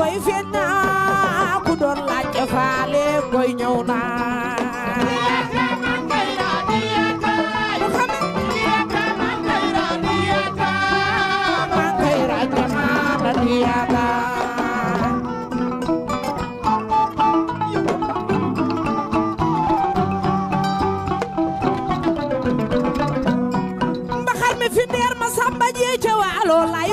koy feeñ naa ku doon laaj faale koy ñëw naa Mbaxar mi fi ndeer ma samba jee ca waalo lay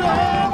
Abraham!